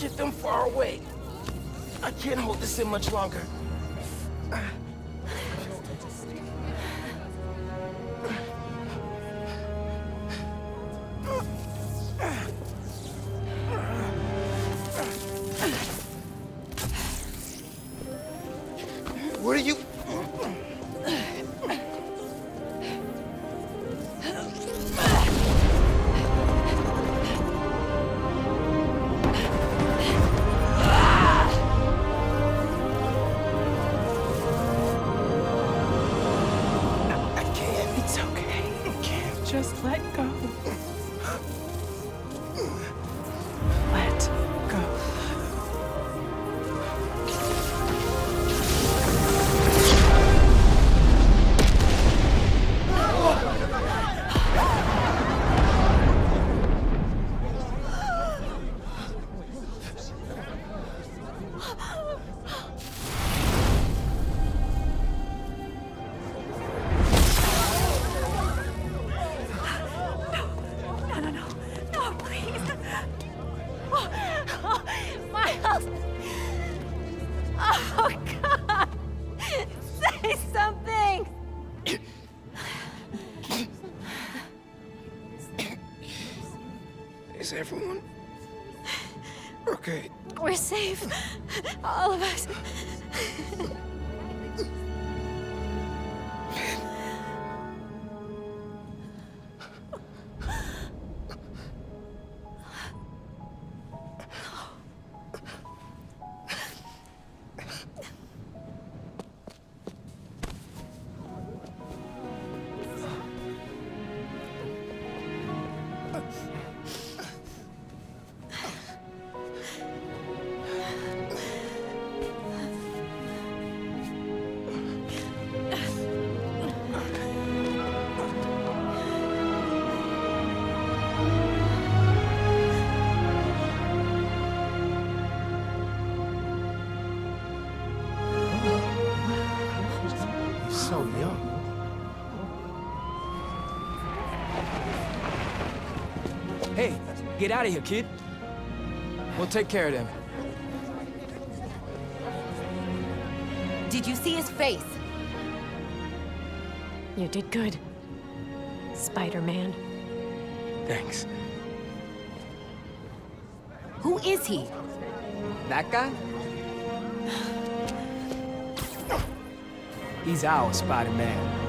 Get them far away. I can't hold this in much longer. What are you... Just let go. Is everyone... Okay. We're safe. All of us. So young. Hey, get out of here, kid. We'll take care of them. Did you see his face? You did good. Spider-Man. Thanks. Who is he? That guy? He's our Spider-Man.